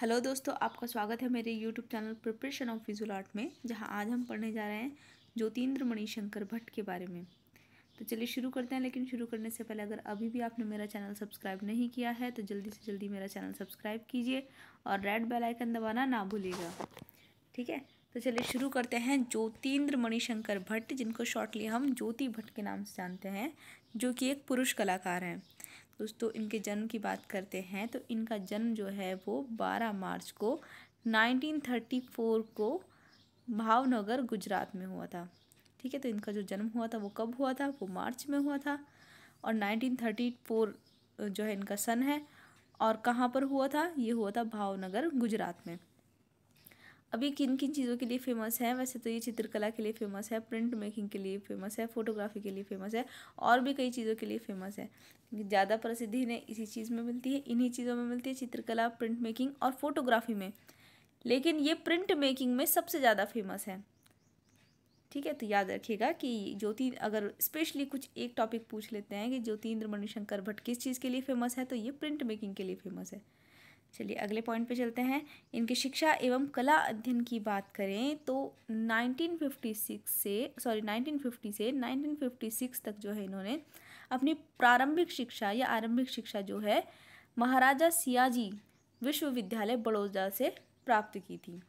Hello दोस्तों, आपका स्वागत है मेरे YouTube channel preparation of visual art में, जहाँ आज हम पढ़ने जा रहे हैं ज्योतिन्द्र मणिशंकर भट्ट के बारे में। तो चलिए शुरू करते हैं, लेकिन शुरू करने से पहले अगर अभी भी आपने मेरा चैनल सब्सक्राइब नहीं किया है तो जल्दी से जल्दी मेरा चैनल सब्सक्राइब कीजिए और रेड बेल आइकन दबाना ना भूलिएगा। ठीक है? तो चलिए शुरू करते हैं ज्योतिन्द्र मणिशंकर भट्ट, जिनको शॉर्टली हम ज्योति भट्ट के नाम से जानते हैं, जो कि एक पुरुष कलाकार हैं। दोस्तों इनके जन्म की बात करते हैं तो इनका जन्म जो है वो 12 मार्च को 1934 को भावनगर गुजरात में हुआ था। ठीक है तो इनका जो जन्म हुआ था वो कब हुआ था? वो मार्च में हुआ था और 1934 जो है इनका सन है और कहाँ पर हुआ था? ये हुआ था भावनगर गुजरात में। अभी किन किन चीज़ों के लिए फ़ेमस है? वैसे तो ये चित्रकला के लिए फ़ेमस है प्रिंट मेकिंग के लिए फ़ेमस है फोटोग्राफी के लिए फ़ेमस है, और भी कई चीज़ों के लिए फ़ेमस है। ज़्यादा प्रसिद्धि इन्हें इसी चीज़ में मिलती है, इन्हीं चीज़ों में मिलती है चित्रकला प्रिंट मेकिंग और फोटोग्राफी में। लेकिन ये प्रिंट मेकिंग में सबसे ज़्यादा फ़ेमस है। ठीक है तो याद रखिएगा कि ज्योति, अगर स्पेशली कुछ एक टॉपिक पूछ लेते हैं कि ज्योतिन्द्र मणिशंकर भट्ट किस चीज़ के लिए फ़ेमस है तो ये प्रिंट मेकिंग के लिए फ़ेमस है। चलिए अगले पॉइंट पे चलते हैं। इनकी शिक्षा एवं कला अध्ययन की बात करें तो 1956 से सॉरी 1950 से 1956 तक जो है इन्होंने अपनी प्रारंभिक शिक्षा या आरंभिक शिक्षा जो है महाराजा सियाजी विश्वविद्यालय बड़ौदा से प्राप्त की थी।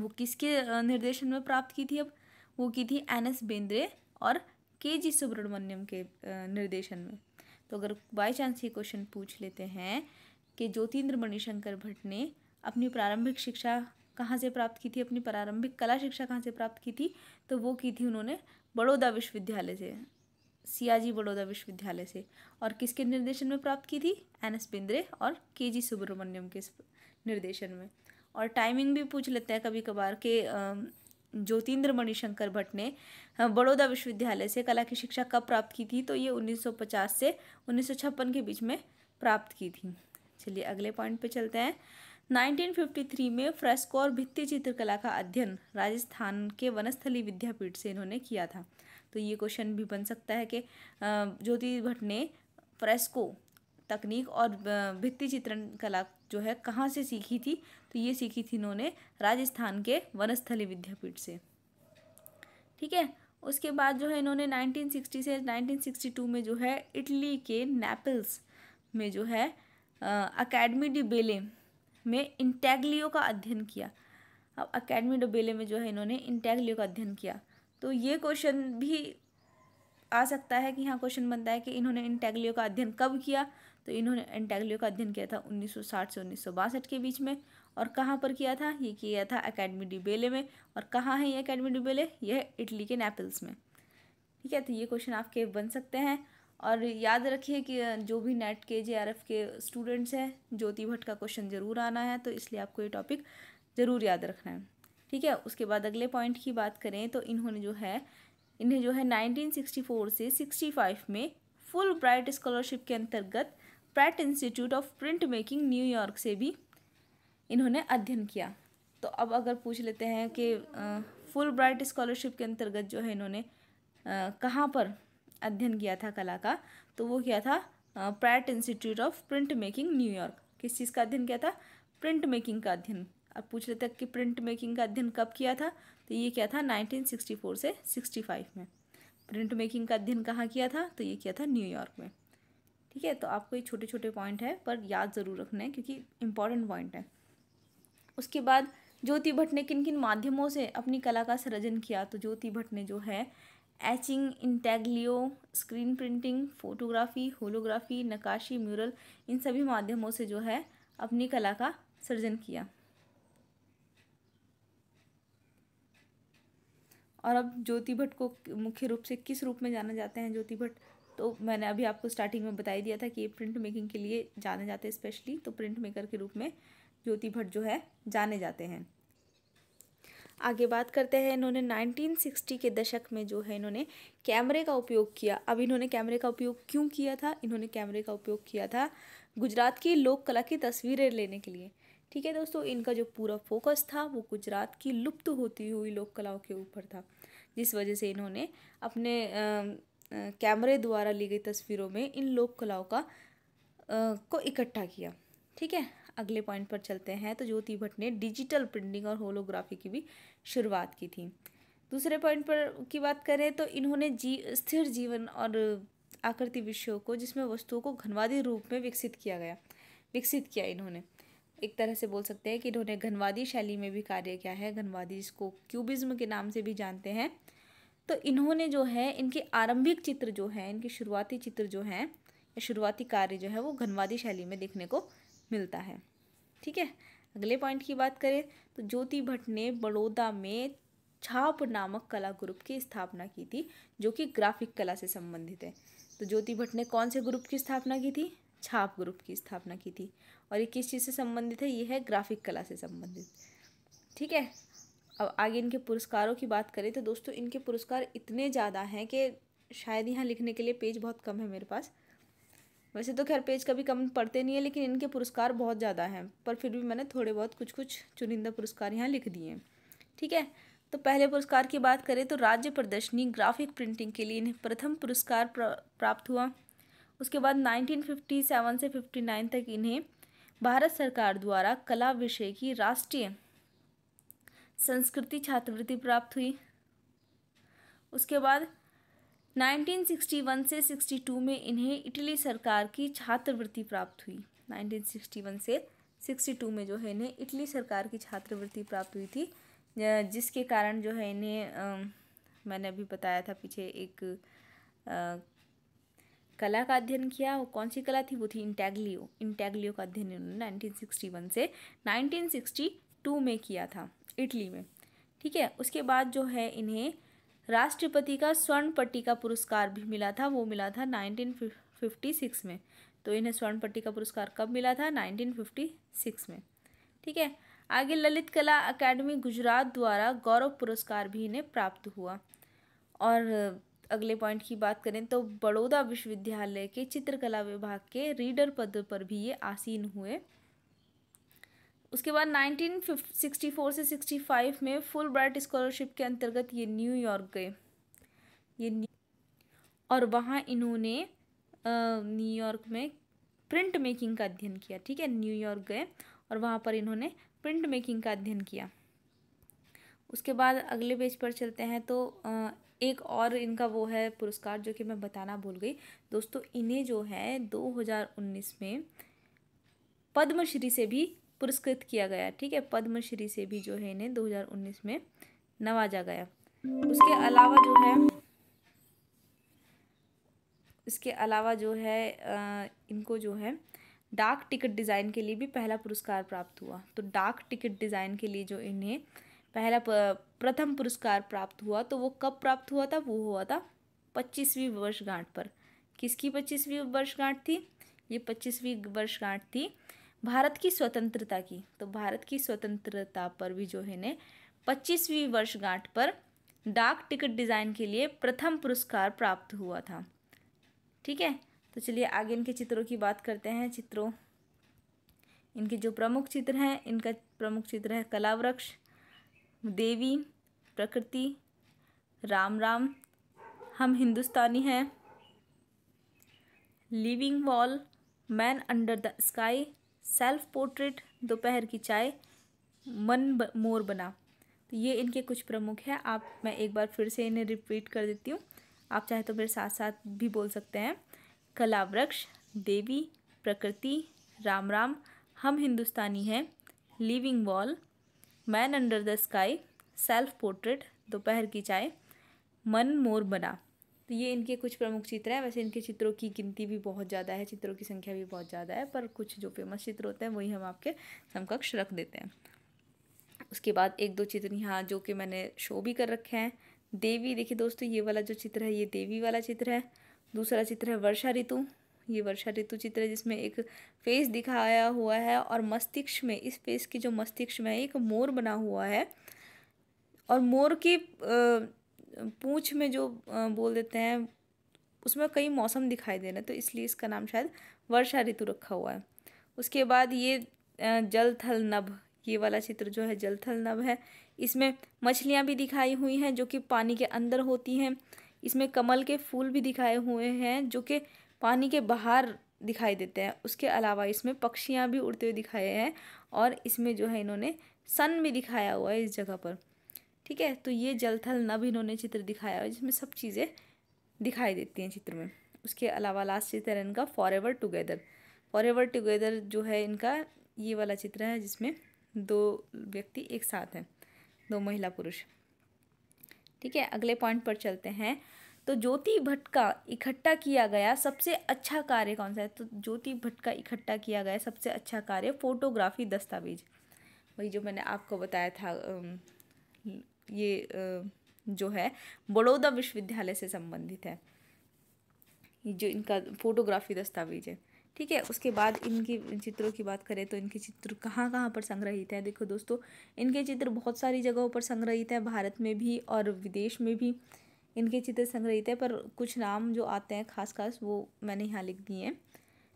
वो किसके निर्देशन में प्राप्त की थी अब? वो की थी एन एस बेंद्रे और के जी सुब्रमण्यम के निर्देशन में। तो अगर बाई चांस ये क्वेश्चन पूछ लेते हैं कि ज्योतिन्द्र मणिशंकर भट्ट ने अपनी प्रारंभिक शिक्षा कहाँ से प्राप्त की थी, अपनी प्रारंभिक कला शिक्षा कहाँ से प्राप्त की थी तो वो की थी उन्होंने बड़ौदा विश्वविद्यालय से, सियाजी बड़ौदा विश्वविद्यालय से। और किसके निर्देशन में प्राप्त की थी? एन एस बिंद्रे और के जी सुब्रमण्यम के निर्देशन में। और टाइमिंग भी पूछ लेते हैं कभी कभार के ज्योतिन्द्र मणिशंकर भट्ट ने बड़ौदा विश्वविद्यालय से कला की शिक्षा कब प्राप्त की थी? तो ये 1950 से 1956 के बीच में प्राप्त की थी। चलिए अगले पॉइंट पे चलते हैं। 1953 में फ्रेस्को और भित्ति चित्रकला का अध्ययन राजस्थान के वनस्थली विद्यापीठ से इन्होंने किया था। तो ये क्वेश्चन भी बन सकता है कि ज्योति भट्ट ने फ्रेस्को तकनीक और भित्ति चित्रण कला जो है कहाँ से सीखी थी? तो ये सीखी थी इन्होंने राजस्थान के वनस्थली विद्यापीठ से। ठीक है? उसके बाद जो है इन्होंने 1960 से 1962 में जो है इटली के नेपल्स में जो है अकेडमी डी बेले में इंटैगलियो का अध्ययन किया। अब अकेडमी डी बेले में जो है इन्होंने इंटैगलियो का अध्ययन किया। तो ये क्वेश्चन भी आ सकता है कि यहाँ क्वेश्चन बनता है कि इन्होंने इंटैगलियो का अध्ययन कब किया। तो इन्होंने इंटैगलियो का अध्ययन किया था 1960 से उन्नीस सौ बासठ के बीच में। और कहाँ पर किया था? ये किया था अकेडमी डी बेले में। और कहाँ है ये अकेडमी डी बेले यह इटली के नेपल्स में। ठीक है तो ये क्वेश्चन आपके बन सकते हैं। और याद रखिए कि जो भी नेट के, जे के स्टूडेंट्स हैं, ज्योति भट्ट का क्वेश्चन ज़रूर आना है तो इसलिए आपको ये टॉपिक ज़रूर याद रखना है। ठीक है, उसके बाद अगले पॉइंट की बात करें तो इन्होंने जो है, इन्हें जो है 1964 से 65 में फुल ब्राइट स्कॉलरशिप के अंतर्गत Pratt Institute of print making New York से भी इन्होंने अध्ययन किया। तो अब अगर पूछ लेते हैं कि फुल ब्राइट स्कॉलरशिप के अंतर्गत जो है इन्होंने कहाँ पर अध्ययन किया था कला का तो वो किया था Pratt Institute of print making New York किस चीज़ का अध्ययन किया था? प्रिंट मेकिंग का अध्ययन। अब पूछ रहे थे कि प्रिंट मेकिंग का अध्ययन कब किया था? तो ये क्या था 1964 से 65 में। प्रिंट मेकिंग का अध्ययन कहाँ किया था? तो ये किया था न्यूयॉर्क में। ठीक है तो आपको ये छोटे छोटे पॉइंट है, पर याद ज़रूर रखना है, क्योंकि इंपॉर्टेंट पॉइंट है। उसके बाद, ज्योति भट्ट ने किन किन माध्यमों से अपनी कला का सृजन किया? तो ज्योति भट्ट ने जो है etching intaglio screen printing photography holography नकाशी म्यूरल इन सभी माध्यमों से जो है अपनी कला का सृजन किया। और अब ज्योति भट्ट को मुख्य रूप से किस रूप में जाना जाते हैं ज्योति भट्ट? तो मैंने अभी आपको स्टार्टिंग में बताई दिया था कि ये प्रिंट मेकिंग के लिए जाने जाते हैं स्पेशली तो प्रिंट मेकर के रूप में ज्योति भट्ट जो है जाने जाते हैं। आगे बात करते हैं इन्होंने 1960 के दशक में जो है इन्होंने कैमरे का उपयोग किया। अब इन्होंने कैमरे का उपयोग क्यों किया था? इन्होंने कैमरे का उपयोग किया था गुजरात की लोक कला की तस्वीरें लेने के लिए। ठीक है दोस्तों इनका जो पूरा फोकस था वो गुजरात की लुप्त होती हुई लोक कलाओं के ऊपर था जिस वजह से इन्होंने अपने कैमरे द्वारा ली गई तस्वीरों में इन लोक कलाओं का आ, को इकट्ठा किया। ठीक है अगले पॉइंट पर चलते हैं तो ज्योति भट्ट ने डिजिटल प्रिंटिंग और होलोग्राफी की भी शुरुआत की थी। दूसरे पॉइंट पर की बात करें तो इन्होंने जी, स्थिर जीवन और आकृति विषयों को, जिसमें वस्तुओं को घनवादी रूप में विकसित किया गया, विकसित किया इन्होंने। एक तरह से बोल सकते हैं कि इन्होंने घनवादी शैली में भी कार्य किया है, घनवादी जिसको क्यूबिज्म के नाम से भी जानते हैं। तो इन्होंने जो है, इनके आरंभिक चित्र जो हैं, इनके शुरुआती चित्र जो हैं, या शुरुआती कार्य जो है, वो घनवादी शैली में देखने को मिलता है। ठीक है? अगले पॉइंट की बात करें तो ज्योति भट्ट ने बड़ौदा में छाप नामक कला ग्रुप की स्थापना की थी, जो कि ग्राफिक कला से संबंधित है। तो ज्योति भट्ट ने कौन से ग्रुप की स्थापना की थी? छाप ग्रुप की स्थापना की थी। और ये किस चीज़ से संबंधित है? ये है ग्राफिक कला से संबंधित। ठीक है? अब आगे इनके पुरस्कारों की बात करें तो दोस्तों इनके पुरस्कार इतने ज़्यादा हैं कि शायद यहाँ लिखने के लिए पेज बहुत कम है मेरे पास। वैसे तो खैर पेज कभी कम पढ़ते नहीं है, लेकिन इनके पुरस्कार बहुत ज़्यादा हैं। पर फिर भी मैंने थोड़े बहुत कुछ कुछ चुनिंदा पुरस्कार यहाँ लिख दिए ठीक है? तो पहले पुरस्कार की बात करें तो राज्य प्रदर्शनी ग्राफिक प्रिंटिंग के लिए इन्हें प्रथम पुरस्कार प्राप्त हुआ। उसके बाद 1957 से 59 तक इन्हें भारत सरकार द्वारा कला विषय की राष्ट्रीय संस्कृति छात्रवृत्ति प्राप्त हुई। उसके बाद 1961 से 62 में इन्हें इटली सरकार की छात्रवृत्ति प्राप्त हुई। 1961 से 62 में जो है इन्हें इटली सरकार की छात्रवृत्ति प्राप्त हुई थी जिसके कारण जो है इन्हें मैंने अभी बताया था पीछे एक आ, कला का अध्ययन किया। वो कौन सी कला थी? वो थी इंटैग्लियो। इंटैग्लियो का अध्ययन इन्होंने नाइनटीन सिक्सटी वन से नाइनटीन सिक्सटी टू में किया था इटली में। ठीक है? उसके बाद जो है इन्हें राष्ट्रपति का स्वर्ण पट्टिका पुरस्कार भी मिला था, वो मिला था नाइनटीन फिफ्टी सिक्स में। तो इन्हें स्वर्ण पट्टिका पुरस्कार कब मिला था? नाइनटीन फिफ्टी सिक्स में। ठीक है? आगे ललित कला अकेडमी गुजरात द्वारा गौरव पुरस्कार भी इन्हें प्राप्त हुआ। और अगले पॉइंट की बात करें तो बड़ौदा विश्वविद्यालय के चित्रकला विभाग के रीडर पद पर भी ये आसीन हुए। उसके बाद 1964 से 65 में फुल ब्राइट स्कॉलरशिप के अंतर्गत ये न्यूयॉर्क गए। ये और वहाँ इन्होंने न्यूयॉर्क में प्रिंट मेकिंग का अध्ययन किया, ठीक है? न्यूयॉर्क गए और वहाँ पर इन्होंने प्रिंट मेकिंग का अध्ययन किया। उसके बाद अगले पेज पर चलते हैं तो एक और इनका वो है पुरस्कार जो कि मैं बताना भूल गई। दोस्तों, इन्हें जो है 2019 में पद्मश्री से भी पुरस्कृत किया गया, ठीक है? पद्मश्री से भी जो है इन्हें 2019 में नवाजा गया। उसके अलावा जो है, इसके अलावा जो है इनको जो है, डाक टिकट डिज़ाइन के लिए भी पहला पुरस्कार प्राप्त हुआ। तो डाक टिकट डिज़ाइन के लिए जो इन्हें पहला प्रथम पुरस्कार प्राप्त हुआ तो वो कब प्राप्त हुआ था? वो हुआ था पच्चीसवीं वर्षगांठ पर। किसकी पच्चीसवीं वर्षगांठ थी? ये पच्चीसवीं वर्षगांठ थी भारत की स्वतंत्रता की। तो भारत की स्वतंत्रता पर भी जो है ने पच्चीसवीं वर्षगांठ पर डाक टिकट डिज़ाइन के लिए प्रथम पुरस्कार प्राप्त हुआ था। ठीक है? तो चलिए आगे इनके चित्रों की बात करते हैं। चित्रों। इनके जो प्रमुख चित्र हैं, इनका प्रमुख चित्र है कलावृक्ष, देवी, प्रकृति, राम राम, हम हिंदुस्तानी हैं, living wall, man under the sky self portrait दोपहर की चाय मन ब, मोर बना। तो ये इनके कुछ प्रमुख हैं। आप मैं एक बार फिर से इन्हें रिपीट कर देती हूँ। आप चाहे तो मेरे साथ साथ भी बोल सकते हैं। कला वृक्ष देवी प्रकृति राम राम हम हिंदुस्तानी हैं। Living wall man under the sky self portrait दोपहर की चाय मन मोर बना। तो ये इनके कुछ प्रमुख चित्र हैं। वैसे इनके चित्रों की गिनती भी बहुत ज़्यादा है, चित्रों की संख्या भी बहुत ज़्यादा है, पर कुछ जो फ़ेमस चित्र होते हैं, वही हम आपके समकक्ष रख देते हैं। उसके बाद एक दो चित्र यहाँ जो कि मैंने शो भी कर रखे हैं। देवी, देखिए दोस्तों, ये वाला जो चित्र है, ये देवी वाला चित्र है। दूसरा चित्र है वर्षा ऋतु। ये वर्षा ऋतु चित्र है, जिसमें एक फेस दिखाया हुआ है और मस्तिष्क में, इस फेस की जो मस्तिष्क में एक मोर बना हुआ है। और मोर की पूँछ में जो बोल देते हैं, उसमें कई मौसम दिखाई दे रहे हैं तो इसलिए इसका नाम शायद वर्षा ऋतु रखा हुआ है। उसके बाद ये जल थल नभ, ये वाला चित्र जो है जल थल नभ है। इसमें मछलियाँ भी दिखाई हुई हैं, जो कि पानी के अंदर होती हैं। इसमें कमल के फूल भी दिखाए हुए हैं, जो कि पानी के बाहर दिखाई देते हैं। उसके अलावा इसमें पक्षियाँ भी उड़ते हुए दिखाए हैं, और इसमें जो है, इन्होंने सन भी दिखाया हुआ है इस जगह पर। ठीक है? तो ये जल थल नभ इन्होंने चित्र दिखाया है, जिसमें सब चीज़ें दिखाई देती हैं चित्र में। उसके अलावा लास्ट चित्र है इनका forever together forever together जो है इनका ये वाला चित्र है, जिसमें दो व्यक्ति एक साथ हैं, दो महिला पुरुष। ठीक है, अगले पॉइंट पर चलते हैं। तो ज्योति भट्ट का इकट्ठा किया गया सबसे अच्छा कार्य कौन सा है? तो ज्योति भट्ट का इकट्ठा किया गया सबसे अच्छा कार्य फोटोग्राफी दस्तावेज़। वही जो मैंने आपको बताया था ये जो है, बड़ौदा विश्वविद्यालय से संबंधित है। जो इनका फोटोग्राफी दस्तावेज़ है, ठीक है? उसके बाद इनकी चित्रों की बात करें तो इनके चित्र कहाँ कहाँ पर संग्रहित हैं? देखो दोस्तों, इनके चित्र बहुत सारी जगहों पर संग्रहित है, भारत में भी और विदेश में भी इनके चित्र संग्रहित है, पर कुछ नाम जो आते हैं खास खास वो मैंने यहाँ लिख दिए हैं।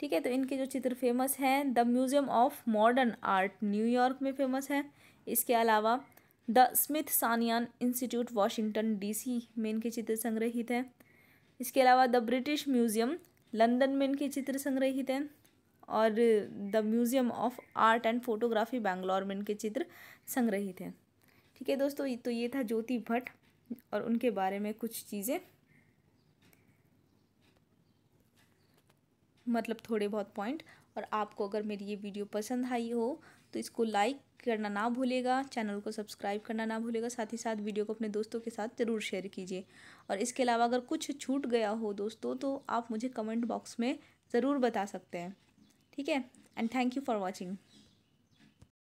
ठीक है तो इनके जो चित्र फ़ेमस हैं, the Museum of Modern Art New York में फ़ेमस है। इसके अलावा the Smithsonian Institute, Washington DC में इनके चित्र संग्रहित हैं। इसके अलावा द ब्रिटिश म्यूज़ियम, लंदन में इनके चित्र संग्रहित हैं और the Museum of Art and Photography, Bangalore में इनके चित्र संग्रहित हैं। ठीक है दोस्तों तो ये था ज्योति भट्ट और उनके बारे में कुछ चीज़ें। मतलब थोड़े बहुत पॉइंट और आपको अगर मेरी ये वीडियो पसंद आई हो तो इसको लाइक करना ना भूलेगा चैनल को सब्सक्राइब करना ना भूलेगा साथ ही साथ वीडियो को अपने दोस्तों के साथ ज़रूर शेयर कीजिए। और इसके अलावा अगर कुछ छूट गया हो दोस्तों तो आप मुझे कमेंट बॉक्स में ज़रूर बता सकते हैं। ठीक है? And thank you for watching